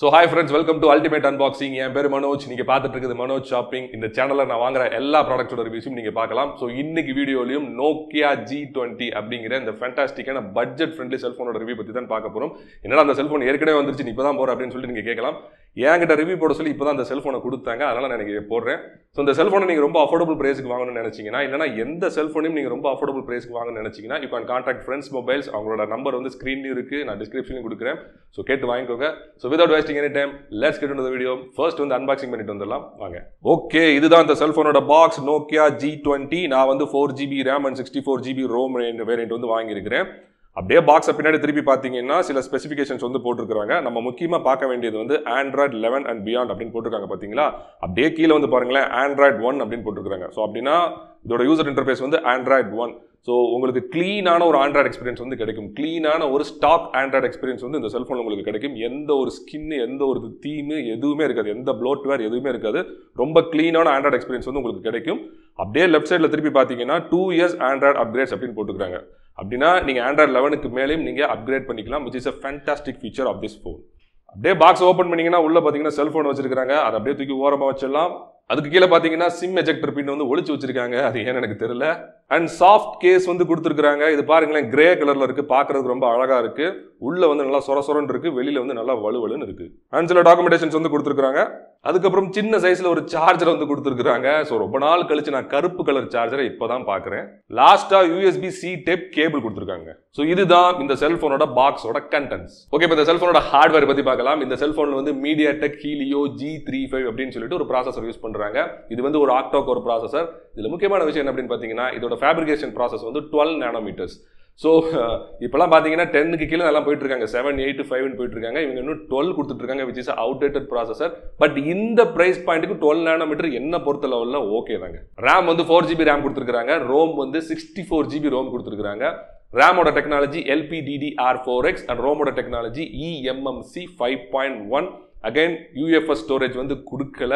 So hi friends welcome to ultimate unboxing என் பேர் மனோஜ். நீங்கள் பார்த்துட்டு இருக்குது மனோஜ் ஷாப்பிங் இந்த சேனலில் நான் வாங்குற எல்லா ப்ராடக்ட்ஸோட ரிவ்யூஸும் நீங்கள் பார்க்கலாம். ஸோ இன்னைக்கு வீடியோலையும் நோக்கியா ஜி டுவெண்ட்டி அப்படிங்கிற இந்த ஃபேண்டாஸ்டிக்கான பட்ஜெட் ஃப்ரெண்ட்லி செல்ஃபோனோட ரிவ்யூ பற்றி தான் பார்க்க போகிறோம் என்னடா அந்த செல்ஃபோன் ஏற்கனவே வந்துருச்சு நீ இப்போ தான் போகிற அப்படின்னு சொல்லிட்டு நீங்கள் கேட்கலாம். என்கிட்ட ரிவ்யூ போட சொல்லி இப்போ தான் அந்த செல்ஃபோனை கொடுத்தாங்க. அதனால் நான் எனக்கு போடுறேன். ஸோ இந்த செல்ஃபோனை நீங்கள் ரொம்ப அஃபோர்டபுள் ப்ரைஸுக்கு வாங்கணும்னு நினச்சிங்கன்னா இல்லைனா எந்த செல்ஃபோனையும் நீங்கள் ரொம்ப அஃபோர்டபுள் ப்ரைஸ்க்கு வாங்கணும்னு நினச்சிங்கன்னா you can contact Friends Mobiles அவங்களோட நம்பர் வந்து ஸ்க்ரீன்லையும் இருக்குது நான் டிஸ்கிரிப்ஷன்லையும் கொடுக்குறேன். ஸோ கேட்டு வாங்கிக்கோங்க. So without wasting any time let's get இந்த வீடியோ ஃபர்ஸ்ட் வந்து அன்பாக்சிங் பண்ணிட்டு வந்துடலாம். வாங்க. ஓகே இதுதான் இந்த செல்ஃபோனோட பாக்ஸ் நோக்கியா ஜி டுவெண்ட்டி நான் வந்து four GB RAM and sixty four GB ROM variant வந்து வாங்கியிருக்கிறேன். அப்படியே பாக்ஸை பின்னாடி திருப்பி பார்த்தீங்கன்னா சில ஸ்பெசிஃபிகேஷன்ஸ் வந்து போட்டிருக்காங்க நம்ம முக்கியமாக பார்க்க வேண்டியது வந்து ஆண்ட்ராய்ட் லெவன் அண்ட் பியாண்ட் அப்படின்னு போட்டிருக்காங்க பார்த்தீங்களா? அப்படியே கீழே வந்து பாருங்களேன் ஆண்ட்ராய்ட் ஒன் அப்படின்னு போட்டிருக்காங்க ஸோ அப்படின்னா இதோட யூசர் இன்டர்ஃபேஸ் வந்து ஆண்ட்ராய்ட் ஒன் ஸோ உங்களுக்கு க்ளீனான ஒரு ஆண்ட்ராய்டு எக்ஸ்பீரியன்ஸ் வந்து கிடைக்கும். க்ளீனான ஒரு ஸ்டாக் ஆண்ட்ராய்டு எக்ஸ்பீரியன்ஸ் வந்து இந்த செல்ஃபோன் உங்களுக்கு கிடைக்கும். எந்த ஒரு ஸ்கின் எந்த ஒரு தீமு எதுவுமே இருக்காது. எந்த ப்ளோட்வேர் எதுவுமே இருக்காது. ரொம்ப க்ளீனான ஆண்ட்ராய்டு எக்ஸ்பீரியன்ஸ் வந்து உங்களுக்கு கிடைக்கும். அப்படியே லெஃப்ட் சைடில் திருப்பி பார்த்தீங்கன்னா டூ இயர்ஸ் ஆண்ட்ராய்டு அப்கிரேட்ஸ் அப்படின்னு போட்டுக்கிறாங்க அப்படின்னா நீங்கள் ஆண்ட்ராய்டு லெவனுக்கு மேலேயும் நீங்கள் அப்கிரேட் பண்ணிக்கலாம் which is a fantastic feature of this phone அப்படியே பாக்ஸ் ஓப்பன் பண்ணிங்கன்னா உள்ளே பார்த்தீங்கன்னா செல்ஃபோன் வச்சிருக்காங்க அதை அப்படியே தூக்கி ஓரமாக வச்சிடலாம். அதுக்கு கீழே பார்த்தீங்கன்னா சிம் எஜெக்டர் பின் வந்து ஒழிச்சு வச்சிருக்காங்க. அது ஏன்னு எனக்கு தெரியல. அண்ட் சாஃப்ட் கேஸ் வந்து கொடுத்துருக்காங்க இது பாருங்களேன் கிரே கலரில் இருக்குது பார்க்குறதுக்கு ரொம்ப அழகாக இருக்குது உள்ளே வந்து நல்லா சொர சொரன்னு இருக்குது வெளியில் வந்து நல்லா வலுவலுன்னு இருக்குது அண்ட் சில டாக்குமெண்டேஷன்ஸ் வந்து கொடுத்துருக்காங்க அதுக்கப்புறம் சின்ன சைஸில் ஒரு சார்ஜர் வந்து கொடுத்துருக்காங்க ஸோ ரொம்ப நாள் கழிச்சு நான் கருப்பு கலர் சார்ஜரை இப்போ தான் பார்க்குறேன் லாஸ்ட்டாக யூஎஸ்பி சி டெப் கேபிள் கொடுத்துருக்காங்க. ஸோ இதுதான் இந்த செல்ஃபோனோட பாக்ஸோட கண்டென்ட்ஸ் ஓகே இப்போ இந்த செல்ஃபோனோட ஹார்ட்வேர் பற்றி பார்க்கலாம். இந்த செல்ஃபோனில் வந்து MediaTek Helio G three five அப்படின்னு சொல்லிட்டு ஒரு ப்ராசஸர் யூஸ் பண்றாங்க இது வந்து ஒரு ஆக்டோ கோர் ப்ராசஸர் இதில் முக்கியமான விஷயம் என்ன அப்படின்னு பார்த்தீங்கன்னா இதோட ஃபேப்ரிகேஷன் ப்ராசஸ் வந்து டுவெல் நேனோமீட்டர்ஸ் ஸோ இப்போலாம் பார்த்தீங்கன்னா டென்னுக்கு கீழே நல்லா போயிட்டு இருக்காங்க. செவன் எயிட் ஃபைவ்னு போயிட்டுருக்காங்க இவங்க இன்னும் டுவெல் கொடுத்துட்ருக்காங்க which is outdated processor but இந்த ப்ரைஸ் பாயிண்ட்டுக்கு டுவெல் நானோமீட்டர் என்ன பொறுத்த லெவலில் ஓகே தாங்க. ரேம் வந்து ஃபோர் ஜிபி ரேம் கொடுத்துருக்காங்க ரோம் வந்து சிக்ஸ்டி ஃபோர் ஜிபி ரோம் கொடுத்துருக்காங்க ரேமோட technology LPDDR four X and ரோமோட technology eMMC five point one again UFS storage வந்து கொடுக்கல.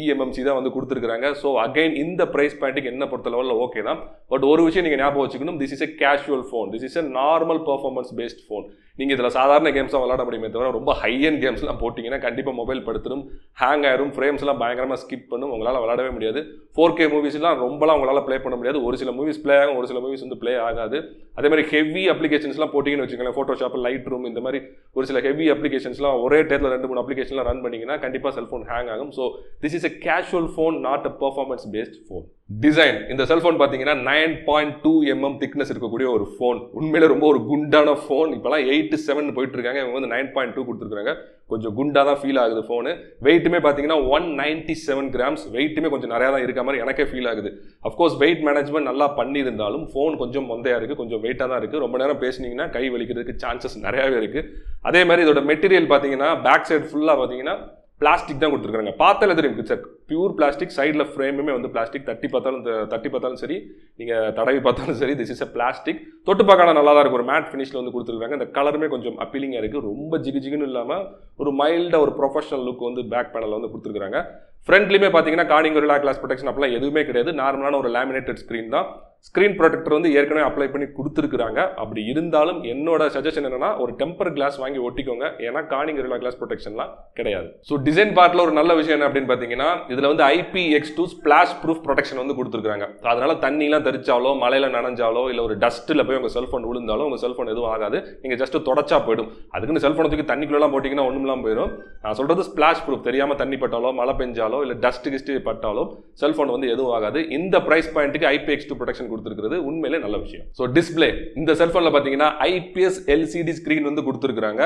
இஎம்எம்சி தான் வந்து கொடுத்துருக்காங்க ஸோ அகைன் இந்த ப்ரைஸ் பாயிண்ட்டுக்கு என்ன பொறுத்த லெவலில் ஓகே தான். பட் ஒரு விஷயம் நீங்கள் ஞாபகம் வச்சுக்கணும். This is a casual phone this is a normal performance based phone நீங்கள் இதில் சாதாரண கேம்ஸ் தான் விளாட முடியுமே தவிர ரொம்ப ஹை அண்ட் கேம்ஸ்லாம் போட்டிங்கன்னா கண்டிப்பாக மொபைல் படுத்துடும் ஹேங் ஆயிரும் ஃப்ரேம்ஸ்லாம் பயங்கரமாக ஸ்கிப் பண்ணும். உங்களால் விளாடவே முடியாது. ஃபோர் கே மூவிஸ்லாம் ரொம்பலாம் உங்களால் ப்ளே பண்ண முடியாது. ஒரு சில மூவிஸ் ப்ளே ஆகும் ஒரு சில மூவிஸ் வந்து ப்ளே ஆகாது. அதே மாதிரி ஹெவி அப்ளிகேஷன்ஸ்லாம் போட்டிங்கன்னு வச்சுக்கோங்களேன். ஃபோட்டோஷாப் லைட் ரூம் இந்த மாதிரி ஒரு சில ஹெவி அப்ளிகேஷன்ஸ்லாம் ஒரே டேத்தில் ரெண்டு மூணு அப்ளிகேஷன் அப்ளிகேஷன்லாம் ரன் பண்ணிங்கன்னா கண்டிப்பாக செல்ஃபோன் ஹேங் ஆகும். So this is a casual phone not a performance based phone design இந்த செல்ஃபோன் பார்த்தீங்கன்னா nine point two MM thickness இருக்கக்கூடிய ஒரு ஃபோன் உண்மையில ரொம்ப ஒரு குண்டான ஃபோன் இப்போலாம் எயிட் செவன் போயிட்டு இருக்காங்க இவங்க வந்து நைன் பாயிண்ட் டூ கொடுத்துருக்காங்க. கொஞ்சம் குண்டாக தான் ஃபீல் ஆகுது ஃபோனு வெயிட்டுமே பார்த்தீங்கன்னா ஒன் நைன்டி செவன் கிராம்ஸ் வெயிட்டுமே கொஞ்சம் நிறையா தான் இருக்க மாதிரி எனக்கே ஃபீல் ஆகுது. அஃப்கோர்ஸ் வெயிட் மேனேஜ்மெண்ட் நல்லா பண்ணியிருந்தாலும் ஃபோன் கொஞ்சம் மொந்தையாக இருக்குது கொஞ்சம் வெயிட்டாக தான் இருக்குது ரொம்ப நேரம் பேசுனீங்கன்னா கை வலிக்கிறதுக்கு சான்சஸ் நிறையாவே இருக்குது அதே மாதிரி இதோட மெட்டீரியல் பார்த்தீங்கன்னா பேக் சைடு ஃபுல்லாக பார்த்தீங்கன்னா பிளாஸ்டிக் தான் கொடுத்துருக்காங்க. பார்த்தாலே தெரியும் இட்ஸ் பியூர் பிளாஸ்டிக் சைடில் ஃப்ரேமுமே வந்து பிளாஸ்டிக் தட்டி பார்த்தாலும் தட்டி பார்த்தாலும் சரி நீங்கள் தடவி பார்த்தாலும் சரி திஸ் இஸ் அ பிளாஸ்டிக் தொட்டு பார்க்க நல்லா தான் இருக்கும். ஒரு மேட் ஃபினிஷில் வந்து கொடுத்துருக்காங்க. இந்த கலருமே கொஞ்சம் அப்பீலிங்காக இருக்குது ரொம்ப ஜிகு ஜிகுன்னு இல்லாமல் ஒரு மைல்டாக ஒரு ப்ரொஃபஷனல் லுக் வந்து பேக் பேனலில் வந்து கொடுத்துருக்காங்க. ஃப்ரண்ட்லேயுமே பார்த்தீங்கன்னா கார்னிங் ரிலா கிளாஸ் ப்ரொடெக்ஷன் அப்படிலாம் எதுவுமே கிடையாது. நார்மலான ஒரு லேமினேட்டட் ஸ்க்ரீன் தான். ஸ்க்ரீன் ப்ரொடெக்டர் வந்து ஏற்கனவே அப்ளை பண்ணி கொடுத்துருக்குறாங்க. அப்படி இருந்தாலும் என்னோட சஜஷன் என்னன்னா ஒரு டெம்பர் கிளாஸ் வாங்கி ஒட்டிக்கோங்க. ஏன்னா கார்னிங் ரிலா கிளாஸ் ப்ரொடெக்ஷன்லாம் கிடையாது. ஸோ டிசைன் பார்ட்டில் ஒரு நல்ல விஷயம் என்ன அப்படின்னு பார்த்தீங்கன்னா இதில் வந்து IP X two splash proof protection வந்து கொடுத்துருக்காங்க அதனால தண்ணிலாம் தெரிச்சாலோ மலையில் நனைஞ்சாலோ இல்லை ஒரு டஸ்ட்டில் போய் உங்கள் செல்ஃபோன் விழுந்தாலும் உங்கள் செல்ஃபோன் எதுவும் ஆகாது. நீங்கள் ஜஸ்ட் தொடச்சா போயிடும். அதுக்குன்னு செல்ஃபோனை தூக்கி தண்ணிக்குள்ளலாம் போட்டிங்கன்னா ஒன்றும்லாம் போயிடும் நான் சொல்கிறது ஸ்பிளாஷ் ப்ரூஃப் தெரியாமல் தண்ணி பட்டாலோ மழை பெஞ்சாலோ இல்லை டஸ்ட் கிஸ்ட்டு பட்டாலோ செல்ஃபோன் வந்து எதுவும் ஆகாது. இந்த ப்ரைஸ் பாயிண்ட்டுக்கு ஐபிஎக்ஸ் டூ ப்ரொடெக்ஷன் கொடுத்துருக்கிறது உண்மையிலே நல்ல விஷயம். ஸோ டிஸ்பிளே இந்த செல்ஃபோனில் பார்த்தீங்கன்னா ஐபிஎஸ் எல்சிடி ஸ்க்ரீன் வந்து கொடுத்துருக்குறாங்க.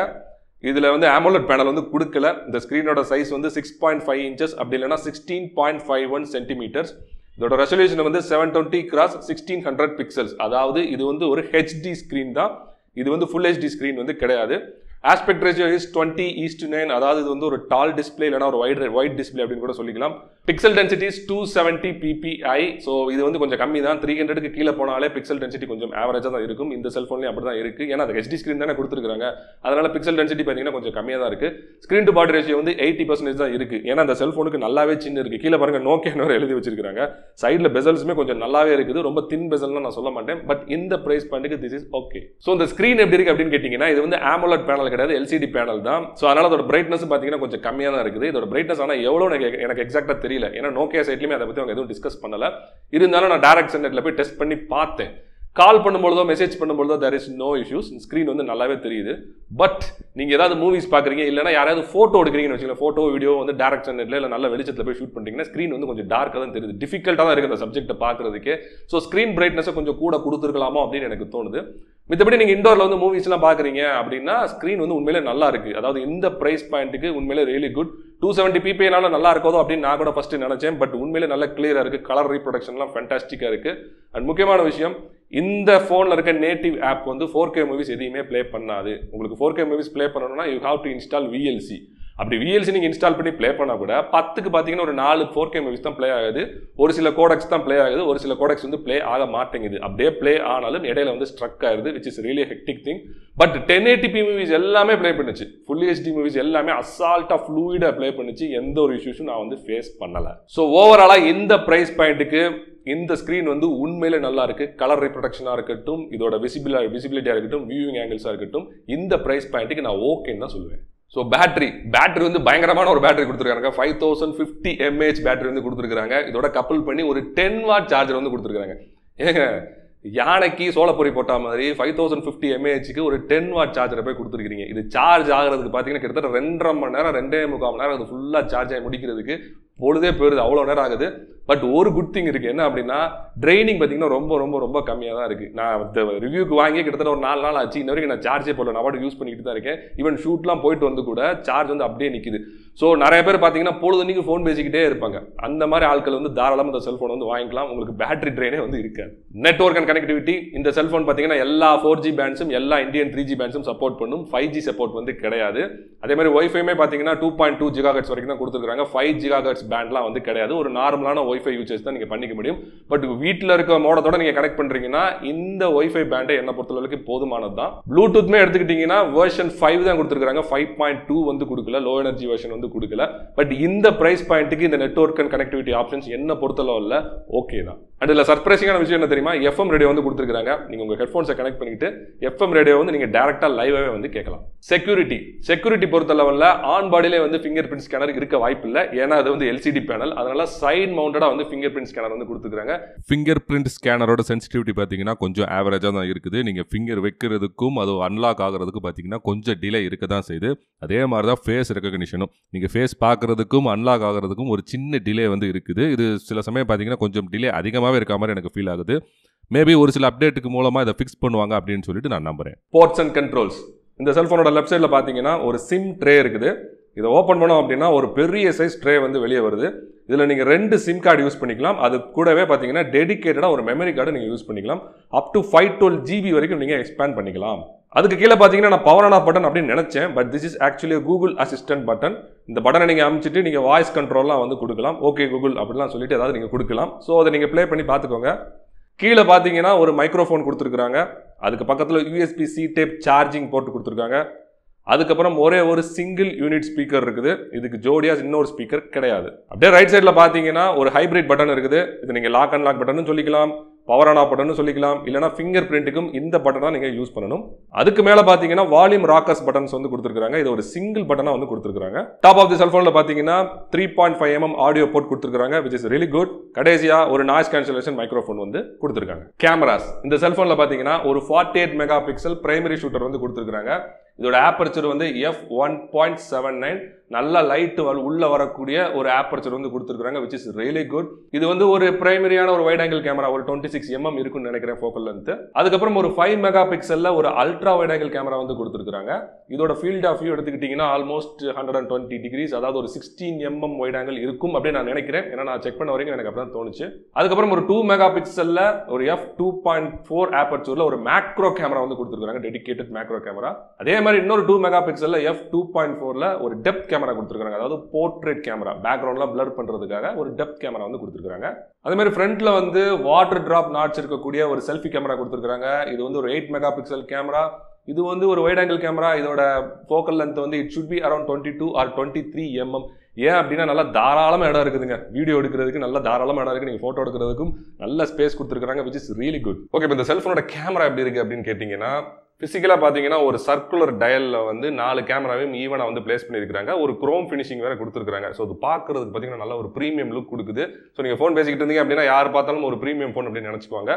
இதில் வந்து ஆமோலட் பேனல் வந்து கொடுக்கல. இந்த ஸ்க்ரீனோட சைஸ் வந்து சிக்ஸ் பாயிண்ட் ஃபைவ் இன்ச்சஸ் அப்படி இல்லைனா sixteen point five one centimeters இதோட ரெசல்யூஷன் வந்து seven twenty cross sixteen hundred pixels அதாவது இது வந்து ஒரு ஹெச்டி ஸ்க்ரீன் தான். இது வந்து ஃபுல் ஹெச்டி ஸ்க்ரீன் வந்து கிடையாது. Aspect ratio is twenty is to nine அதாவது இது வந்து ஒரு டால் டிஸ்பிளே இல்லைனா ஒரு வைட் ஒயிட் டிஸ்பிளே அப்படின்னு கூட சொல்லிக்கலாம். Pixel density is two seventy PPI so இது வந்து கொஞ்சம் கம்மி தான் த்ரீ ஹண்ட்ரடுக்கு கீழே போனாலே பிக்சல் டென்சிட்டி கொஞ்சம் ஆவரேஜாக தான் இருக்கும். இந்த செல்ஃபோன்லேயும் அப்படி தான் இருக்குது ஏன்னா அது ஹெச்டி ஸ்க்ரீன் தானே கொடுத்துருக்காங்க அதனால பிக்சல் டென்சிட்டி பார்த்தீங்கன்னா கொஞ்சம் கம்மியாக தான் இருக்குது ஸ்க்ரீன் டு பாடி ரேஷியோ வந்து எயிட்டி பர்சன்டேஜ் தான் இருக்குது ஏன்னா அந்த செல்ஃபோனுக்கு நல்லாவே சின்ன இருக்குது கீழே பாருங்க நோக்கியானவர் எழுதி வச்சிருக்காங்க சைடில் பெசல்ஸுமே கொஞ்சம் நல்லாவே இருக்குது. ரொம்ப தின் பெசல்னு நான் சொல்ல மாட்டேன். பட் இந்த ப்ரைஸ் பாயிண்ட்டுக்கு திஸ் இஸ் ஓகே ஸோ இந்த ஸ்க்ரீன் எப்படி இருக்குது அப்படின்னு கேட்டிங்கன்னா இது வந்து ஆமோலட் பேனல் பேனல் கிடையாது எல்சிடி பேனல் தான். ஸோ அதனால அதோட பிரைட்னஸ் பார்த்தீங்கன்னா கொஞ்சம் கம்மியாக தான் இருக்குது. இதோட பிரைட்னஸ் ஆனால் எவ்வளோ எனக்கு எனக்கு எக்ஸாக்டாக தெரியல. ஏன்னா நோக்கியா சைட்லேயுமே அதை பற்றி அவங்க எதுவும் டிஸ்கஸ் பண்ணலை. இருந்தாலும் நான் டேரக்ட் சென்டரில் போய் டெஸ்ட் பண்ணி பார்த்தேன். கால் பண்ணும்பொழுதோ message பண்ணும்பொழுதோ there is no issues screen வந்து நல்லாவே தெரியுது. பட் நீங்கள் ஏதாவது மூவிஸ் பார்க்குறீங்க இல்லைனா யாராவது ஃபோட்டோ எடுக்கிறீங்கன்னு வச்சுக்கோங்க ஃபோட்டோ வீடியோ வந்து டேரக்ட் சென்டரில் இல்லை நல்ல வெளிச்சத்தில் போய் ஷூட் பண்ணிட்டீங்கன்னா ஸ்க்ரீன் வந்து கொஞ்சம் டார்க்காக தான் தெரியுது. டிஃபிகல்ட்டாக தான் இருக்குது அந்த சப்ஜெக்ட்டை பார்க்குறதுக்கே. ஸோ ஸ்க்ரீன் பிரைட்னஸை கொஞ்சம் கூட கொடுத்துருக்கலாமோ அப்படின்னு எனக்கு தோணுது. மித்தபடி நீங்கள் இண்டோரில் வந்து மூவிஸ்லாம் பார்க்குறீங்க அப்படின்னா ஸ்க்ரீன் வந்து உண்மையிலே நல்லா இருக்குது அதாவது இந்த ப்ரைஸ் பாயிண்ட்டுக்கு உண்மையிலே ரியலி குட் டூ செவன்ட்டி பிபினால நல்லா இருக்கோ அப்படின்னு நான் கூட ஃபஸ்ட்டு நினச்சேன். பட் உண்மையிலே நல்லா கிளியராக இருக்குது கலர் ரீப்ரொடக்ஷன்லாம் ஃபேண்டாஸ்டிக்காக இருக்குது அண்ட் முக்கியமான விஷயம் இந்த ஃபோனில் இருக்க நேட்டிவ் ஆப் வந்து ஃபோர் கே மூவிஸ் எதையுமே ப்ளே பண்ணாது. உங்களுக்கு ஃபோர் கே மூவிஸ் ப்ளே பண்ணணும்னா you have to install VLC அப்படி விஎல்சி நீங்கள் இன்ஸ்டால் பண்ணி ப்ளே பண்ணால் கூட பத்துக்கு பார்த்தீங்கன்னா ஒரு நாலு ஃபோர் கே மூவிஸ் தான் ப்ளே ஆகுது. ஒரு சில கோடக்ஸ் தான் ப்ளே ஆகுது. ஒரு சில கோடக்ஸ் வந்து ப்ளே ஆக மாட்டேங்குது. அப்படியே ப்ளே ஆனாலும் இடையில வந்து ஸ்ட்ரக் ஆகுது which is really hectic thing but ten eighty p movies எல்லாமே ப்ளே பண்ணுச்சு. ஃபுல் ஹெச்டி மூவிஸ் எல்லாமே அசால்ட்டாக ஃப்ளூயிடாக ப்ளே பண்ணுச்சு. எந்த ஒரு இஷ்யூஸும் நான் வந்து ஃபேஸ் பண்ணலை. ஸோ ஓவராலாக இந்த ப்ரைஸ் பாயிண்ட்டுக்கு இந்த ஸ்க்ரீன் வந்து உண்மையிலே நல்லா இருக்கு. கலர் ரிப்ரொடக்ஷனாக இருக்கட்டும் இதோட விசிபிளா விசிபிலிட்டியாக இருக்கட்டும் வியூவிங் ஆங்கிள்ஸாக இருக்கட்டும் இந்த ப்ரைஸ் பாயிண்ட்டுக்கு நான் ஓகேன்னு தான் சொல்லுவேன். ஸோ பேட்டரி பேட்டரி வந்து பயங்கரமான ஒரு பேட்டரி கொடுத்துருக்காங்க. Five thousand fifty mAh battery வந்து கொடுத்துருக்காங்க இதோட கப்பல் பண்ணி ஒரு டென் வாட் சார்ஜர் வந்து கொடுத்துருக்காங்க ஏங்க யானைக்கு சோளப்பொரி போட்ட மாதிரி ஃபைவ் தௌசண்ட் ஃபிஃப்டி எம்ஏஹெச்சுக்கு ஒரு டென் வாட் சார்ஜரை போய் கொடுத்துருக்கீங்க இது சார்ஜ் ஆகிறதுக்கு பார்த்தீங்கன்னா கிட்டத்தட்ட ரெண்டரை மணி நேரம் ரெண்டே முக்கால் மணி நேரம் அது ஃபுல்லாக சார்ஜ் ஆகி முடிக்கிறதுக்கு பொழுதே போயிருது அவ்வளோ நேரம் ஆகுது. பட் ஒரு குட் திங் இருக்குது என்ன அப்படின்னா ட்ரைனிங் பார்த்தீங்கன்னா ரொம்ப ரொம்ப ரொம்ப கம்மியாக தான் இருக்குது நான் ரிவ்யூக்கு வாங்கி கிட்டத்தட்ட ஒரு நாலு நாள் ஆச்சு. இன்ன வரைக்கும் நான் சார்ஜே போடல. நான் பாட்டு யூஸ் பண்ணிக்கிட்டு தான் இருக்கேன். ஈவன் ஷூட்லாம் போயிட்டு வந்து கூட சார்ஜ் வந்து அப்படியே நிற்குது ஸோ நிறைய பேர் பார்த்தீங்கன்னா பொழுதுனிக்கு ஃபோன் பேசிக்கிட்டே இருப்பாங்க. அந்த மாதிரி ஆட்கள் வந்து தாராளமாக இந்த செல்ஃபோன் வந்து வாங்கிக்கலாம். உங்களுக்கு பேட்டரி ட்ரெயினே வந்து இருக்காது. நெட்ஒர்க் அண்ட் கனெக்டிவிட்டி இந்த செல்ஃபோன் பார்த்தீங்கன்னா எல்லா ஃபோர் ஜி பேண்ட்ஸும் எல்லா இந்தியன் த்ரீ ஜி பேண்ட்ஸும் சப்போர்ட் பண்ணும். ஃபைவ் ஜி சப்போர்ட் வந்து கிடையாது. அதே மாதிரி ஒய்ஃபைமே பார்த்தீங்கன்னா டூ பாயிண்ட் டூ ஜிகாகட்ஸ் வரைக்கும் தான் கொடுத்துருக்காங்க ஃபைவ் ஜிகாகட்ஸ் பேண்ட்லாம் வந்து கிடையாது. ஒரு நார்மலான ஒய்ஃபை யூசேஜ் தான் நீங்கள் பண்ணிக்க முடியும். பட் வீட்டில் இருக்க மோடத்தோட நீங்கள் கனெக்ட் பண்ணுறீங்கன்னா இந்த ஒய்ஃபை பேண்டை என்ன பொறுத்தளவுக்கு போதுமானது தான். ப்ளூடூத்மே எடுத்துக்கிட்டிங்கன்னா வெர்ஷன் ஃபைவ் தான் கொடுத்துருக்காங்க ஃபைவ் பாயிண்ட் டூ வந்து கொடுக்கல. லோ எனர்ஜி வெர்ஷன் வந்து கொடுக்கல. பட் இந்த ப்ரைஸ் பாயிண்ட்டுக்கு இந்த நெட்ஒர்க் அண்ட் கனெக்டிவிட்டி ஆப்ஷன்ஸ் என்ன பொறுத்தளவில் ஓகே தான். அண்ட் இதில் சர்ப்ரைசிங்கான விஷயம் என்ன தெரியுமா? எஃப்எம் ரேடியோ வந்து கொடுத்துருக்காங்க நீங்கள் உங்கள் ஹெட்ஃபோன்ஸை கனெக்ட் பண்ணிட்டு எஃப்எம் ரேடியோ வந்து நீங்கள் டேரெக்டாக லைவாகவே வந்து கேட்கலாம். செக்யூரிட்டி செக்யூரிட்டி பொறுத்தளவில் ஆன் பாடியிலே வந்து ஃபிங்கர் பிரிண்ட் ஸ்கேனர் இருக்க வாய்ப்பு இல்லை. ஏன்னா அது வந்து எல்சிடி பேனல் அதனால சைட் மவுண்டடாக வந்து ஃபிங்கர் பிரிண்ட் ஸ்கேனர் வந்து கொடுத்துருக்காங்க ஃபிங்கர் பிரிண்ட் ஸ்கேனரோட சென்சிட்டிவிட்டி பார்த்தீங்கன்னா கொஞ்சம் ஆவரேஜாக தான் இருக்குது. நீங்கள் ஃபிங்கர் வைக்கிறதுக்கும் அது அன்லாக் ஆகிறதுக்கும் பார்த்தீங்கன்னா கொஞ்சம் டிலே இருக்க தான் செய்யுது. அதே மாதிரி தான் ஃபேஸ் ரெக்கக்னிஷனும் நீங்கள் ஃபேஸ் பார்க்குறதுக்கும் அன்லாக் ஆகிறதுக்கும் ஒரு சின்ன டிலே வந்து இருக்குது. இது சில சமயம் பார்த்தீங்கன்னா கொஞ்சம் டிலே அதிகமாகவே இருக்க மாதிரி எனக்கு ஃபீல் ஆகுது. மேபி ஒரு சில அப்டேட்டுக்கு மூலமாக இதை ஃபிக்ஸ் பண்ணுவாங்க அப்படின்னு சொல்லிட்டு நான் நம்புறேன். போர்ட்ஸ் அண்ட் கண்ட்ரோல்ஸ் இந்த செல்ஃபோனோட லெஃப்ட் சைடில் பார்த்தீங்கன்னா ஒரு சிம் ட்ரே இருக்குது. இதை ஓப்பன் பண்ணோம் அப்படின்னா ஒரு பெரிய சைஸ் ட்ரே வந்து வெளியே வருது. இதில் நீங்கள் ரெண்டு சிம் கார்டு யூஸ் பண்ணிக்கலாம். அது கூடவே பார்த்தீங்கன்னா டெடிகேட்டடாக ஒரு மெமரி கார்டு நீங்கள் யூஸ் பண்ணிக்கலாம். Up to five twelve GB வரைக்கும் நீங்கள் எக்ஸ்பேண்ட் பண்ணிக்கலாம். அதுக்கு கீழே பார்த்தீங்கன்னா நான் பவர் ஆன் பட்டன் அப்படின்னு நினச்சேன். But this is actually Google Assistant button இந்த பட்டனை நீங்கள் அமைச்சிட்டு நீங்கள் வாய்ஸ் கண்ட்ரோல்லாம் வந்து கொடுக்கலாம். ஓகே கூகுள் அப்படிலாம் சொல்லிட்டு ஏதாவது நீங்கள் கொடுக்கலாம். ஸோ அதை நீங்கள் ப்ளே பண்ணி பார்த்துக்கோங்க கீழே பார்த்தீங்கன்னா ஒரு மைக்ரோஃபோன் கொடுத்துருக்குறாங்க. அதுக்கு பக்கத்தில் யூஎஸ்பி சி டேப் சார்ஜிங் போட்டு கொடுத்துருக்காங்க. அதுக்கப்புறம் ஒரே ஒரு சிங்கிள் யூனிட் ஸ்பீக்கர் இருக்குது. இதுக்கு ஜோடியாக இன்னொரு ஸ்பீக்கர் கிடையாது. அப்படியே ரைட் சைடில் பார்த்தீங்கன்னா ஒரு ஹைப்ரிட் பட்டன் இருக்குது. இது நீங்கள் லாக் அண்ட் லாக் பட்டன் சொல்லிக்கலாம் பவர் ஆன் ஆஃப் பட்டன் சொல்லிக்கலாம் இல்லைனா ஃபிங்கர் பிரிண்ட்டுக்கும் இந்த பட்டன் தான் நீங்கள் யூஸ் பண்ணணும். அதுக்கு மேலே பார்த்தீங்கன்னா வால்யூம் ராக்கர்ஸ் பட்டன்ஸ் வந்து கொடுத்துருக்காங்க இது ஒரு சிங்கிள் பட்டனாக வந்து கொடுத்துருக்காங்க டாப் ஆஃப் தி செல்ஃபோனில் பார்த்தீங்கன்னா three point five mm audio port கொடுத்துருக்காங்க விச் இஸ் ரியலி குட் கடைசியாக ஒரு நாய்ஸ் கேன்சலேஷன் மைக்ரோஃபோன் வந்து கொடுத்துருக்காங்க. கேமராஸ் இந்த செல்ஃபோனில் பார்த்தீங்கன்னா ஒரு forty eight megapixel primary shooter வந்து கொடுத்துருக்காங்க இதோட ஆப்பர்ச்சர் வந்து F one point seven nine நல்ல லைட்டு உள்ள வரக்கூடிய ஒரு ஆப்பர்ச்சர் வந்து கொடுத்துருக்காங்க விச் இஸ் ரியலி குட் இது வந்து ஒரு பிரைமரியான ஒரு வைட் ஆங்கிள் கேமரா ஒரு டுவெண்ட்டி சிக்ஸ் எம்எம் இருக்குன்னு நினைக்கிறேன் ஃபோக்கல் லென்த்து அதுக்கப்புறம் ஒரு ஃபைவ் மெகா பிக்சல்ல ஒரு அல்ட்ரா வைட் ஆங்கிள் கேமரா வந்து கொடுத்துருக்காங்க இதோட ஃபீல்ட் ஆஃப் வியூ எடுத்துக்கிட்டிங்கன்னா almost hundred and twenty degrees அதாவது ஒரு சிக்ஸ்டீன் எம்எம் வைட் ஆங்கிள் இருக்கும் அப்படின்னு நான் நினைக்கிறேன். ஏன்னா நான் செக் பண்ண வரைக்கும் எனக்கு அப்படி தான் தோணுச்சு. அதுக்கப்புறம் ஒரு டூ மெகா பிக்சல்ல ஒரு எஃப் டூ பாயிண்ட் ஃபோர் ஆப்பர்ச்சூர்ல ஒரு மேக்ரோ கேமரா வந்து கொடுத்துருக்காங்க டெடிகேட்டட் மேக்ரோ கேமரா அதே மாதிரி இன்னொரு டூ மெகா பிக்சல்ல எஃப் டூ பாயிண்ட் ஃபோர்ல ஒரு டெப்த் கேமரா கொடுத்துருக்காங்க அதாவது போர்ட்ரேட் கேமரா பேக்ரவுண்ட்லாம் பிளர் பண்றதுக்காக ஒரு டெப்த் கேமரா வந்து கொடுத்துருக்காங்க அதே மாதிரி ஃப்ரண்ட்ல வந்து வாட்டர் டிராப் நாட்ஸ் இருக்கக்கூடிய ஒரு செல்ஃபி கேமரா கொடுத்துருக்காங்க இது வந்து ஒரு எயிட் மெகா பிக்சல் கேமரா இது வந்து ஒரு வைட் ஆங்கிள் கேமரா இதோட ஃபோக்கல் லென்த் வந்து it should be around twenty two or twenty three mm ஏன் அப்படின்னா நல்லா தாராளமாக இடம் இருக்குதுங்க. வீடியோ எடுக்கிறதுக்கு நல்ல தாராளமாக இடம் இருக்குது நீங்கள் ஃபோட்டோ எடுக்கிறதுக்கும் நல்ல ஸ்பேஸ் கொடுத்துருக்காங்க which is really good okay இப்போ இந்த செல்ஃபோனோட கேமரா எப்படி இருக்குது அப்படின்னு கேட்டிங்கன்னா ஃபிசிக்கலாக பார்த்தீங்கன்னா ஒரு சர்க்குலர் டயலில் வந்து நாலு கேமராவையும் ஈவனாக வந்து பிளேஸ் பண்ணியிருக்காங்க ஒரு க்ரோம் ஃபினிஷிங் வேறு கொடுத்துருக்காங்க ஸோ அது பார்க்குறதுக்கு பார்த்தீங்கன்னா நல்ல ஒரு ப்ரீமியம் லுக் கொடுக்குது. ஸோ நீங்கள் ஃபோன் பேசிக்கிட்டு இருந்தீங்க அப்படின்னா யார் பார்த்தாலும் ஒரு ப்ரீமியம் ஃபோன் அப்படின்னு நினச்சிக்குவாங்க.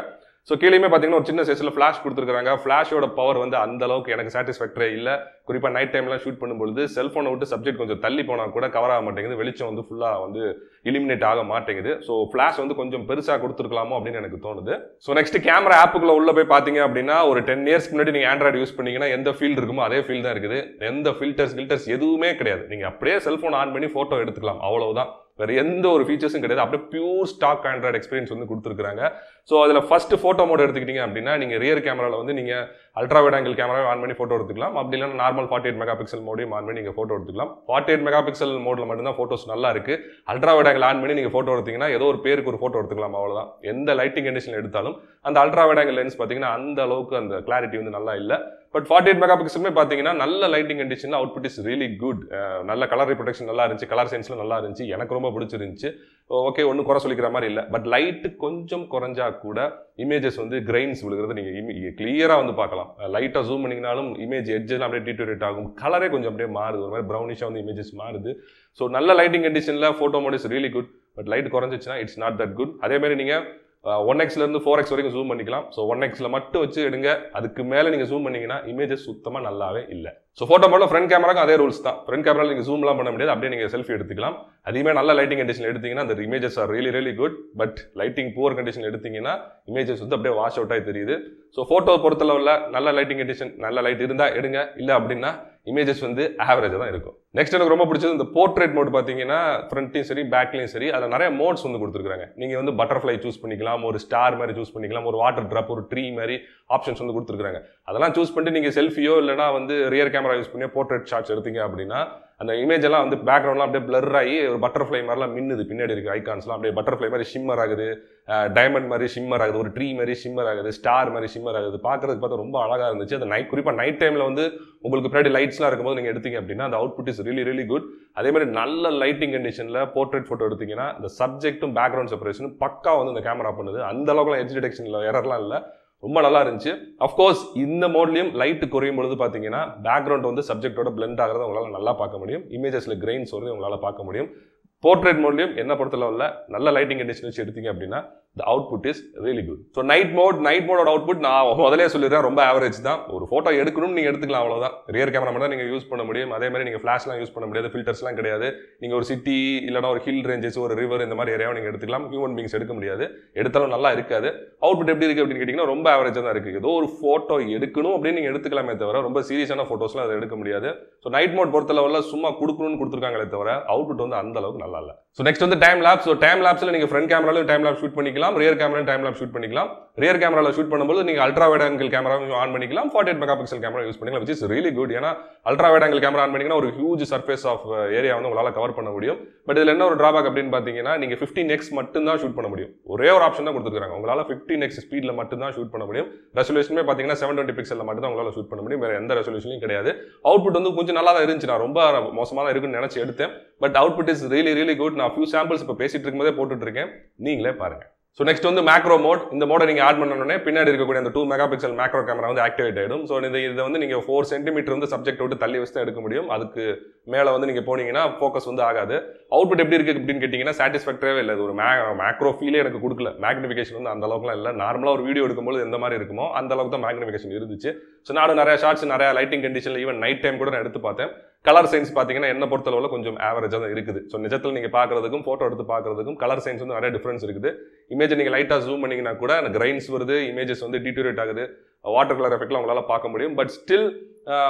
ஸோ கீழேயுமே பார்த்தீங்கன்னா ஒரு சின்ன சைஸில் ஃப்ளாஷ் கொடுத்துருக்காங்க ஃப்ளாஷோட பவர் வந்து அந்த அளவுக்கு எனக்கு சாட்டிஸ்ஃபேக்டரே இல்லை. குறிப்பாக நைட் டைம்லாம் ஷூட் பண்ணும்பொழுது செல்ஃபோனை விட்டு சப்ஜெக்ட் கொஞ்சம் தள்ளி போனால் கூட கவர் ஆக மாட்டேங்குது. வெளிச்சம் வந்து ஃபுல்லாக வந்து இலிமினேட் ஆக மாட்டேங்குது. ஸோ ஃப்ளாஷ் வந்து கொஞ்சம் பெருசாக கொடுத்துருக்கலாமோ அப்படின்னு எனக்கு தோணுது. ஸோ நெக்ஸ்ட் கேமரா ஆப்புக்குள்ள உள்ள போய் பார்த்தீங்க அப்படின்னா ஒரு டென் இயர்ஸ்க்கு முன்னாடி நீங்கள் ஆண்ட்ராய்டு யூஸ் பண்ணீங்கன்னா எந்த ஃபீல்டு இருக்குமோ அதே ஃபீல் தான் இருக்குது. எந்த ஃபில்டர்ஸ் ஃபில்டர்ஸ் எதுவுமே கிடையாது. நீங்கள் அப்படியே செல்ஃபோன் ஆன் பண்ணி ஃபோட்டோ எடுத்துக்கலாம். அவ்வளவுதான். வேறு எந்த ஒரு ஃபீச்சர்ஸும் கிடையாது. அப்படியே பியூர் ஸ்டாக் ஆண்ட்ராய்டு எக்ஸ்பீரியன்ஸ் வந்து கொடுத்துருக்காங்க ஸோ அதில் ஃபர்ஸ்ட் ஃபோட்டோ மோட் எடுத்துக்கிட்டீங்க அப்படின்னா நீங்கள் ரியர் கேமராவில் வந்து நீங்கள் அல்ட்ரா வைட் ஆங்கிள் கேமராவை ஆன் பண்ணி ஃபோட்டோ எடுத்துக்கலாம். அப்படி இல்லைனா normal forty eight mega pixel மோடையும் ஆன் பண்ணி நீங்கள் ஃபோட்டோ எடுத்துக்கலாம். ஃபார்ட்டி எயிட் மெகா பிக்சல் மோடில் மட்டும்தான் ஃபோட்டோஸ் நல்லா இருக்குது அல்ட்ரா வைட் ஆங்கிள் ஆன் பண்ணி நீங்கள் ஃபோட்டோ எடுத்தீங்கன்னா ஏதோ ஒரு பேருக்கு ஒரு ஃபோட்டோ எடுத்துக்கலாம் அவ்வளோதான் எந்த லைட்டிங் கண்டிஷன் எடுத்தாலும் அந்த அல்ட்ரா வைட் ஆங்கிள் லென்ஸ் பார்த்தீங்கன்னா அந்த அளவுக்கு அந்த கிளாரிட்டி வந்து நல்லா இல்லை. பட் ஃபார்ட்டி எயிட் மெகா பிக்சலுமே பார்த்தீங்கன்னா நல்ல லைட்டிங் கண்டிஷனில் அவுட்புட் இஸ் ரியலி குட் நல்ல கலர் ரிப்ரொடக்ஷன் நல்லா இருந்துச்சு கலர் சென்ஸில் நல்லா இருந்துச்சு எனக்கு ரொம்ப பிடிச்சிருந்துச்சு. ஓகே ஒன்றும் குறை சொல்லிக்கிற மாதிரி இல்லை. பட் லைட்டு கொஞ்சம் குறைஞ்சா கூட இமேஜஸ் வந்து கிரைன்ஸ் விழுகிறது நீங்கள் கிளியராக வந்து பார்க்கலாம். லைட்டாக ஜூம் பண்ணிங்கனாலும் இமேஜ் எட்ஜெல்லாம் அப்படியே டீட்டோரேட் ஆகும். கலரே கொஞ்சம் அப்படியே மாறுது. ஒரு மாதிரி ப்ரௌனிஷாக வந்து இமேஜஸ் மாறுது. ஸோ நல்ல லைட்டிங் கண்டிஷனில் photo mode is really good but light குறைஞ்சிச்சுன்னா it's not that good அதேமாதிரி நீங்கள் ஒன் எக்ஸ்லேருந்து ஃபோர் எக்ஸ் வரைக்கும் ஜூம் பண்ணிக்கலாம். ஸோ ஒன் எக்ஸில் மட்டும் வச்சு எடுங்க. அதுக்கு மேலே நீங்கள் ஜூம் பண்ணீங்கன்னா இமேஜஸ் சுத்தமாக நல்லாவே இல்லை. ஸோ ஃபோட்டோ மோடில் ஃப்ரண்ட் கேமராக்கும் அதே ரூல்ஸ் தான். ஃப்ரண்ட் கேமராவில் நீங்கள் ஜூம்லாம் பண்ண முடியாது. அப்படியே நீங்கள் செல்ஃபி எடுத்துக்கலாம். அதுவுமே நல்ல லைட்டிங் கண்டிஷன் எடுத்தீங்கன்னா அந்த images are really really good but lighting poor condition எடுத்தீங்கன்னா இமேஜஸ் வந்து அப்படியே வாஷ் அவுட் ஆகி தெரியுது. ஸோ ஃபோட்டோ பொறுத்தளவில் நல்ல லைட்டிங் கண்டிஷன் நல்ல லைட் இருந்தால் எடுங்க. இல்லை அப்படின்னா இமேஜஸ் வந்து ஆவரேஜாக தான் இருக்கும். நெக்ஸ்ட் எனக்கு ரொம்ப பிடிச்சது இந்த போர்ட்ரேட் மோட் பார்த்தீங்கன்னா ஃப்ரண்ட்லையும் சரி பேக்லையும் சரி அதில் நிறைய மோட்ஸ் வந்து கொடுத்துருக்காங்க நீங்கள் வந்து பட்டர்ஃப்ளை சூஸ் பண்ணிக்கலாம் ஒரு ஸ்டார் மாதிரி சூஸ் பண்ணிக்கலாம் ஒரு வாட்டர் ட்ராப் ஒரு ட்ரீ மாதிரி ஆப்ஷன்ஸ் வந்து கொடுத்துருக்காங்க அதெல்லாம் சூஸ் பண்ணிட்டு நீங்கள் செல்ஃபியோ இல்லைனா வந்து ரியர் கேமரா யூஸ் பண்ணி போர்ட்ரேட் ஷாட்ஸ் எடுத்தீங்க அப்படின்னா அந்த இமேஜ் எல்லாம் வந்து பேக்ரவுண்ட்லாம் அப்படியே பிளர் ஆகி ஒரு பட்டர்ஃப்ளை மாதிரிலாம் மின்னுது. பின்னாடி இருக்க ஐகான்ஸ்லாம் அப்படியே பட்டர்ஃப்ளை மாதிரி ஷிம்மர் ஆகுது. டைமண்ட் மாதிரி ஷிம்மர் ஆகுது. ஒரு ட்ரீ மாதிரி ஷிம்மர் ஆகுது. ஸ்டார் மாதிரி ஷிம்மர் ஆகுது. பார்க்கறதுக்கு பார்த்தா ரொம்ப அழகாக இருந்துச்சு. அந்த நைட் குறிப்பாக நைட் டைமில் வந்து உங்களுக்கு பின்னாடி லைட்ஸ்லாம் இருக்கும்போது நீங்கள் எடுத்தீங்க அப்படின்னா அந்த output is really really good அதே மாதிரி நல்ல லைட்டிங் கண்டிஷனில் போர்ட்ரேட் ஃபோட்டோ எடுத்தீங்கன்னா இந்த சப்ஜெக்ட்டும் பேக்ரவுண்ட் செப்பரேஷனும் பக்கா வந்து இந்த கேமரா பண்ணுது. அந்த அளவுக்குலாம் எஜ் டிடெக்ஷனில் எரர்லாம் இல்லை. ரொம்ப நல்லா இருந்துச்சு. அஃப்கோர்ஸ் இந்த மோட்லையும் லைட்டு குறையும் பொழுது பார்த்தீங்கன்னா பேக்ரவுண்ட் வந்து சப்ஜெக்டோட பிளெண்ட் ஆகிறத உங்களால் நல்லா பார்க்க முடியும். இமேஜஸில் கிரெயின்ஸ் வந்து உங்களால் பார்க்க முடியும். போர்ட்ரேட் மோட்லையும் என்ன பொறுத்தளவில் நல்ல லைட்டிங் கண்டிஷன் வச்சு எடுத்தீங்க அப்படின்னா the output is really good so night mode night மோடோட output நான் முதலே சொல்லிடுறேன். ரொம்ப ஆவரேஜ் தான். ஒரு ஃபோட்டோ எடுக்கணும்னு நீங்கள் எடுத்துக்கலாம் அவ்வளோதான் ரியர் கேமரா மட்டும் நீங்கள் யூஸ் பண்ண முடியும். அதே மாதிரி நீங்கள் ஃப்ளாஷ்லாம் யூஸ் பண்ண முடியாது. ஃபில்டர்ஸ்லாம் கிடையாது. நீங்கள் ஒரு சிட்டி இல்லைனா ஒரு ஹில் ரேஞ்சஸ் ஒரு ரிவர் இந்த மாதிரி ஏரியாவும் நீங்கள் எடுத்துக்கலாம். ஹியூமன் பீங்ஸ் எடுக்க முடியாது. எடுத்தாலும் நல்லா இருக்காது. அவுட்புட் எப்படி இருக்குது அப்படின்னு கேட்டிங்கன்னா ரொம்ப ஆவரேஜாக தான் இருக்குது ஏதோ ஒரு ஃபோட்டோ எடுக்கணும் அப்படின்னு நீங்கள் எடுத்துக்கலாமே தவிர ரொம்ப சீரியஸான ஃபோட்டோஸ்லாம் அதை எடுக்க முடியாது. ஸோ நைட் மோட் பொறுத்தளவில் சும்மா கொடுக்கணும்னு கொடுத்துருக்காங்களே தவிர அவுட்புட் வந்து அந்த அளவுக்கு நல்லா இல்லை. ஸோ நெக்ஸ்ட் வந்து டைம் லேப்ஸ் ஸோ டைம் லேப்ஸில் நீங்கள் ஃப்ரண்ட் கேமராலும் டைம் லேப் ஷூட் பண்ணிக்கலாம். Rear camera time lap shoot பண்ணிக்கலாம். ரியர் கேமராவில் ஷூட் பண்ணும்போது நீங்கள் அல்ட்ரா வைட் ஆங்கிள் கேமராவும் ஆன் பண்ணிக்கலாம். Forty eight megapixel camera use பண்ணிக்கலாம் விச் இஸ் ரியலி குட் ஏன்னா ultra wide angle camera on பண்ணிங்கன்னா ஒரு ஹியூஜ் சர்ஃபேஸ் ஆஃப் ஏரியா வந்து உங்களால் கவர் பண்ண முடியும். பட் இதில் என்ன ஒரு ட்ராபேக் அப்படின்னு பார்த்தீங்கன்னா நீங்கள் ஃபிஃப்டின் எக்ஸ் மட்டும் தான் ஷூட் பண்ண முடியும். ஒரே ஒரு ஆப்ஷன் தான் கொடுத்துருக்காங்க. உங்களால் ஃபிஃப்டின் எக்ஸ் ஸ்பீடில் மட்டும் தான் ஷூட் பண்ண முடியும். ரெசல்யூஷனுமே பார்த்தீங்கன்னா செவன் டுவெண்ட்டி பிக்சலில் மட்டும் தான் உங்களால் ஷூட் பண்ண முடியும். வேறு எந்த ரெசல்யூஷனும் கிடையாது. அவுட்புட் வந்து கொஞ்சம் நல்லா தான் இருந்துச்சு. நான் ரொம்ப மோசமாக தான் இருக்குன்னு நினச்சி எடுத்தேன். But output is really really good நான் ஃபியூ சாம்பிள்ஸ் இப்போ பேசிட்டு இருக்கும்போதே போட்டுட்டு இருக்கேன். நீங்களே பாருங்கள் ஸோ நெக்ஸ்ட் வந்து மேக்ரோ மோட் இந்த மோடை நீங்கள் ஆட் பண்ணணுன்னே பின்னாடி இருக்கக்கூடிய அந்த two mega pixel macro camera வந்து ஆக்டிவேட் ஆகிடும் ஸோ இந்த இதை வந்து நீங்கள் ஃபோர் சென்டிமீட்டர் வந்து சப்ஜெக்ட் விட்டு தள்ளி வச்சு தான் எடுக்க முடியும். அதுக்கு மேலே வந்து நீங்கள் போனீங்கன்னா ஃபோக்கஸ் வந்து ஆகாது. அவுட்புட் எப்படி இருக்குது அப்படின்னு கேட்டிங்கன்னா சாட்டிஸ்ஃபேக்டரே இல்லை. ஒரு மே மேக்ரோ ஃபீலே எனக்கு கொடுக்கல. மேக்னிஃபிகேஷன் வந்து அந்த அளவுக்குலாம் இல்லை. நார்மலாக ஒரு வீடியோ எடுக்கும்போது எந்த மாதிரி இருக்குமோ அந்த அளவுக்கு தான் மேக்னிஃபிகேஷன் இருந்துச்சு. ஸோ நானும் நிறையா ஷார்ட்ஸ் நிறையா லைட்டிங் கண்டிஷனில் ஈவன் நைட் டைம் கூட நான் எடுத்து பார்த்தேன். கலர் சயின்ஸ் பார்த்தீங்கன்னா என்ன பொறுத்தளவில் கொஞ்சம் ஆவரேஜாக தான் இருக்குது. ஸோ நிஜத்தில் நீங்கள் பார்க்குறதுக்கும் ஃபோட்டோ எடுத்து பார்க்குறதுக்கும் கலர் சயின்ஸ் வந்து நிறைய டிஃப்ரென்ஸ் இருக்குது. இமேஜ் நீங்கள் லைட்டாக ஜூம் பண்ணிங்கன்னா கூட அந்த கிரைன்ஸ் வருது இமேஜஸ் வந்து டீட்டூரேட் ஆகுது. வாட்டர் கலர் எஃபெக்ட்லாம் உங்களால் பார்க்க முடியும். பட் ஸ்டில்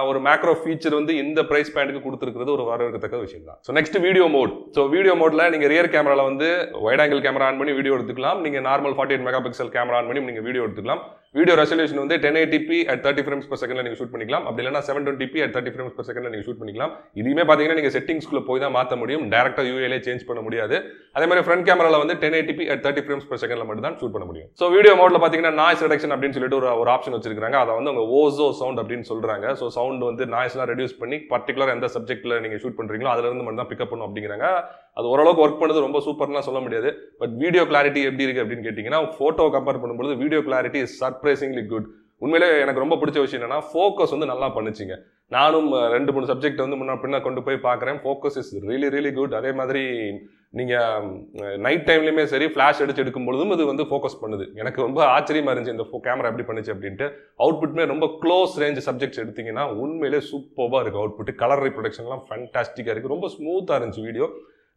ஒரு மேக்ரோ ஃபீச்சர் வந்து இந்த ப்ரைஸ் பேண்டுக்கு கொடுத்துருக்கிறது ஒரு வரவேற்கத்தக்க விஷயம் தான் so next video mode so video மோட்ல நீங்கள் ரியர் கேமராவில் வந்து வைட் ஆங்கிள் கேமரா ஆன் பண்ணி வீடியோ எடுத்துக்கலாம். நீங்கள் normal forty eight megapixel camera on பண்ணி நீங்கள் வீடியோ எடுத்துக்கலாம். வீடியோ ரெசல்யூஷன் வந்து ten eighty p at thirty frames per செகண்ட்ல நீங்கள் ஷூட் பண்ணிக்கலாம். அப்படி இல்லைனா seven twenty at thirty frames per செகண்ட்ல நீங்கள் ஷூட் பண்ணிக்கலாம். இதுவுமே பார்த்தீங்கன்னா நீங்கள் செட்டிங்ஸ்க்குள்ள போய் தான் மாற்ற முடியும். டேரக்டாக யூஏலே சேஞ்ச் பண்ண முடியாது. அதே மாதிரி ஃப்ரண்ட் கேமராவில் வந்து ten eighty p at thirty frames per செகண்ட்ல மட்டும் தான் ஷூட் பண்ண முடியும். ஸோ வீடியோ மோட்ல பார்த்தீங்கன்னா நாய்ஸ் ரிடக்ஷன் அப்படின்னு சொல்லிட்டு ஒரு ஒரு ஆப்ஷன் வச்சிருக்காங்க அதை வந்து அவங்க ஓசோ சவுண்ட் அப்படின்னு சொல்றாங்க. ஸோ சவுண்ட் வந்து நாய்ஸ்லாம் ரெடியூஸ் பண்ணி பர்டிகுலர் எந்த சப்ஜெக்ட்ல நீங்கள் ஷூட் பண்றீங்களோ அதுல இருந்து மட்டும் தான் பிக்கப் பண்ணும் அப்படிங்கிறாங்க. அது ஓரளவுக்கு ஒர்க் பண்ணுறது ரொம்ப சூப்பர்லாம் சொல்ல முடியாது. பட் வீடியோ கிளாரிட்டி எப்படி இருக்கு அப்படின்னு கேட்டிங்கன்னா ஃபோட்டோ கம்பேர் பண்ணும்போது video clarity is surprisingly good உண்மையிலே எனக்கு ரொம்ப பிடிச்ச விஷயம் என்னன்னா ஃபோக்கஸ் வந்து நல்லா பண்ணுச்சுங்க. நானும் ரெண்டு மூணு சப்ஜெக்ட் வந்து முன்ன பின்ன கொண்டு போய் பார்க்குறேன். Focus is really really good அதே மாதிரி நீங்கள் நைட் டைம்லையுமே சரி ஃப்ளாஷ் அடிச்சு எடுக்கும் பொழுதும் இது வந்து ஃபோக்கஸ் பண்ணுது. எனக்கு ரொம்ப ஆச்சரியமா இருந்துச்சு இந்த கேமரா எப்படி பண்ணுச்சு அப்படின்ட்டு. அவுட்புட்மே ரொம்ப க்ளோஸ் ரேஞ்ச் சப்ஜெக்ட்ஸ் எடுத்தீங்கன்னா உண்மையிலே சூப்பராக இருக்குது அவுட்புட் கலர் ரீப்ரொடக்ஷன்லாம் ஃபேண்டாஸ்டிக்காக இருக்குது ரொம்ப ஸ்மூத்தாக இருந்துச்சு வீடியோ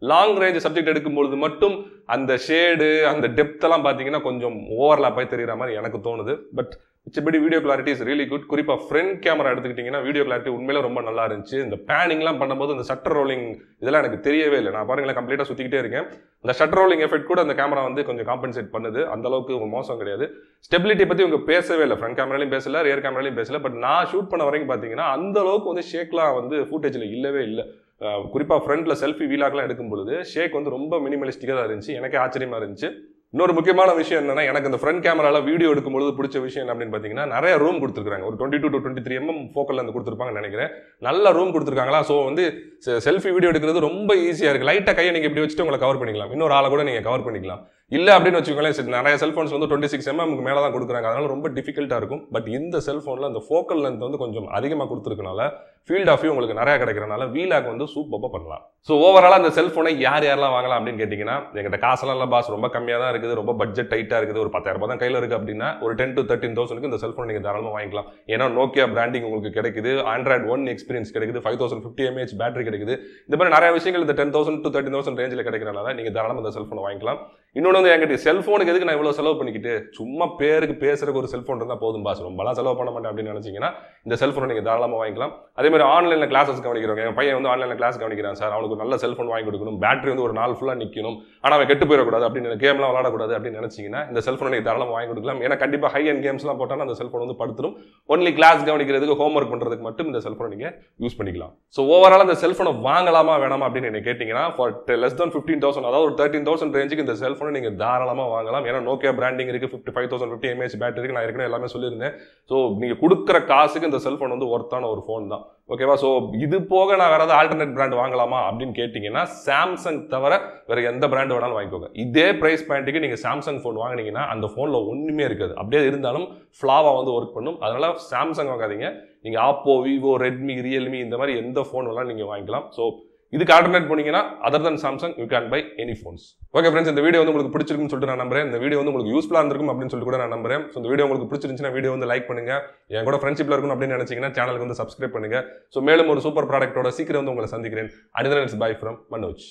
லாங் ரேஞ்ச் சப்ஜெக்ட் எடுக்கும்பொழுது மட்டும் அந்த ஷேடு அந்த டெப்த்தெல்லாம் பார்த்தீங்கன்னா கொஞ்சம் ஓவர்லாப்பாக தெரிகிற மாதிரி எனக்கு தோணுது. But மிச்சபடி video clarity is really good குறிப்பாக ஃப்ரண்ட் கேமரா எடுத்துக்கிட்டிங்கன்னா வீடியோ கிளாரிட்டி உண்மையிலே ரொம்ப நல்லா இருந்துச்சு. இந்த பேனிங்லாம் பண்ணும்போது இந்த ஷட்டர் ரோலிங் இதெல்லாம் எனக்கு தெரியவே இல்லை. நான் பாருங்களேன் கம்ப்ளீட்டாக சுற்றிக்கிட்டே இருக்கேன். அந்த ஷட்டர் ரோலிங் எஃபெக்ட் கூட அந்த கேமரா வந்து கொஞ்சம் காம்பன்சேட் பண்ணுது. அந்த அளவுக்கு மோசம் கிடையாது. ஸ்டெபிலிட்டி பற்றி இவங்க பேசவே இல்லை. ஃப்ரண்ட் கேமராலையும் பேசல ரியர் கேமராலையும் பேசல. பட் நான் ஷூட் பண்ண வரைக்கும் பார்த்தீங்கன்னா அந்த அளவுக்கு வந்து ஷேக்லாம் வந்து ஃபுட்டேஜில் இல்லவே இல்லை. குறிப்பாக ஃப்ரண்ட்டில் செல்ஃபி வீலாக்லாம் எடுக்கும் பொழுது ஷேக் வந்து ரொம்ப மினிமலிஸ்டிக்காக தான் இருந்துச்சு. எனக்கே ஆச்சரியமாக இருந்துச்சு. இன்னொரு முக்கியமான விஷயம் என்னன்னா எனக்கு இந்த ஃப்ரண்ட் கேமராவில் வீடியோ எடுக்கும்போது பிடிச்ச விஷயம் என்ன அப்படின்னு பார்த்தீங்கன்னா நிறைய ரூம் கொடுத்துருக்காங்க ஒரு twenty two to twenty three mm ஃபோக்கலில் வந்து கொடுத்துருப்பாங்கன்னு நினைக்கிறேன். நல்ல ரூம் கொடுத்துருக்காங்களா? ஸோ வந்து செல்ஃபி வீடியோ எடுக்கிறது ரொம்ப ஈஸியாக இருக்குது லைட்டாக கையை நீங்கள் இப்படி வச்சுட்டு உங்களை கவர் பண்ணிக்கலாம். இன்னொரு ஆளை கூட நீங்கள் கவர் பண்ணிக்கலாம். இல்லை அப்படின்னு வச்சுக்கோங்களேன் சரி, நிறைய செல்ஃபோன்ஸ் வந்து டுவெண்ட்டி சிக்ஸ் எம்எம்க்கு மேலே தான் கொடுக்குறாங்க. அதனால ரொம்ப டிஃபிகல்ட்டாக இருக்கும். பட் இந்த செல்ஃபோனில் அந்த ஃபோக்கல் லென்த் வந்து கொஞ்சம் அதிகமாக கொடுத்துருக்கனால ஃபீல்ட் ஆஃப் வியூ உங்களுக்கு நிறையா கிடைக்கிறனால வீலாக் வந்து சூப்பராக பண்ணலாம். ஸோ ஓவராலாக அந்த செல்ஃபோனை யார் யாரெல்லாம் வாங்கலாம் அப்படின்னு கேட்டிங்கன்னா எங்கிட்ட காசெல்லாம் இல்லை பாஸ் ரொம்ப கம்மியாக தான் இருக்குது. ரொம்ப பட்ஜெட் டைட்டாக இருக்குது. ஒரு பத்தாயிரம் ரூபாய் தான் கையில் இருக்குது அப்படின்னா ஒரு டென் டு தேர்ட்டின் தௌசண்ட்க்கு இந்த செல்ஃபோன் நீங்கள் தாராளமாக வாங்கிக்கலாம். ஏன்னா நோக்கியா பிராண்டிங் உங்களுக்கு கிடைக்குது. ஆண்ட்ராய்ட் ஒன் எக்ஸ்பீரியன்ஸ் கிடைக்குது. Five thousand fifty mAh battery கிடைக்குது. இந்த மாதிரி நிறைய விஷயங்கள் இந்த ten thousand to thirteen thousand ரேஞ்சில் கிடைக்கிறனால நீங்கள் தாராளமாக இந்த செல்ஃபோனை வாங்கிக்கலாம். இன்னொன்று வந்து என்கிட்ட செல்ஃபோனுக்கு எதுக்கு நான் இவ்வளோ செலவு பண்ணிக்கிட்டு? சும்மா பேருக்கு பேசுறதுக்கு ஒரு செல்ஃபோன் இருந்தால் போதும் பாஸ் ரொம்பலாம் செலவு பண்ண மாட்டேன் அப்படின்னு நினச்சிங்கன்னா இந்த செல்ஃபோனை நீங்கள் தாராளமாக வாங்கிக்கலாம். அதே மாதிரி ஆன்லைனில் கிளாஸஸ் கவனிக்கிறவங்க என் பையன் வந்து ஆன்லைனில் கிளாஸ் கவனிக்கிறான் சார் அவனுக்கு நல்ல செல்ஃபோன் வாங்கி கொடுக்கணும். பேட்டரி வந்து ஒரு நாள் ஃபுல்லாக நிற்கணும் ஆனால் அவன் கெட்டு போயிடக்கூடாது அப்படின்னு கேம்லாம் விளாடக்கூடாது அப்படின்னு நினச்சிங்கன்னா இந்த செல்ஃபோனை நீங்கள் தாராளமாக வாங்கி கொடுக்கலாம். ஏன்னா கண்டிப்பாக ஹை அண்ட் கேம்ஸ்லாம் போட்டால் அந்த செல்ஃபோன் வந்து படுத்துடும் ஒன்லி கிளாஸ் கவனிக்கிறதுக்கு ஹோம் ஒர்க் பண்ணுறதுக்கு மட்டும் இந்த செல்ஃபோனை நீங்கள் யூஸ் பண்ணிக்கலாம். ஸோ ஓவரால் அந்த செல்ஃபோனை வாங்கலாமா வேணாமா அப்படின்னு என்ன கேட்டிங்கன்னா for less than fifteen thousand அதாவது ஒரு தேர்ட்டின் தௌசண்ட் ரேஞ்சுக்கு இந்த செல்ஃபோனை நீங்கள் தாராளமாக வாங்கலாம். ஏன்னா நோக்கியா பிராண்டிங் இருக்குது fifty five thousand fifty mAh battery நான் ஏற்கனவே எல்லாமே சொல்லியிருந்தேன். ஸோ நீங்கள் கொடுக்குற காசுக்கு இந்த செல்ஃபோன் வந்து ஒர்த்தான ஒரு ஃபோன் தான். ஓகேவா ஸோ இது போக நான் வேறு ஏதாவது ஆல்டர்னேட் பிராண்ட் வாங்கலாமா அப்படின்னு கேட்டிங்கன்னா சாம்சங் தவிர வேறு எந்த பிராண்டு வேணாலும் வாங்கிக்கோங்க. இதே ப்ரைஸ் பாயிண்ட்டுக்கு நீங்கள் சாம்சங் ஃபோன் வாங்குனீங்கன்னா அந்த ஃபோனில் ஒன்றுமே இருக்காது. அப்படியே இருந்தாலும் ஃப்ளாவாக வந்து ஒர்க் பண்ணும். அதனால் சாம்சங் வாங்காதீங்க. நீங்கள் ஆப்போ விவோ ரெட்மி ரியல்மி இந்த மாதிரி எந்த ஃபோன் வேணாலும் நீங்கள் வாங்கிக்கலாம். ஸோ இதுக்கு ஆல்டர்னேட் போனீங்கன்னா other than Samsung you can buy any phones okay friends இந்த வீடியோ வந்து உங்களுக்கு பிடிச்சிருக்குன்னு சொல்லிட்டு நான் நம்புறேன். இந்த வீடியோ வந்து உங்களுக்கு யூஸ்ஃபுல்லாக இருந்திருக்கும் அப்படின்னு சொல்லிட்டு கூட நான் நம்புறேன். ஸோ இந்த வீடியோ உங்களுக்கு பிடிச்சிருந்துச்சுன்னா வீடியோ வந்து லைக் பண்ணுங்க. என் கூட ஃப்ரெண்ட்ஷிப்ல இருக்கணும் அப்படின்னு நினைச்சீங்கன்னா சேனலுக்கு வந்து சப்ஸ்கிரைப் பண்ணுங்க. ஸோ மேலும் ஒரு சூப்பர் ப்ராடக்ட்டோட சீக்கிரம் வந்து உங்களை சந்திக்கிறேன். அடுத்த இட்ஸ் பை ஃப்ரம் மனோஜ்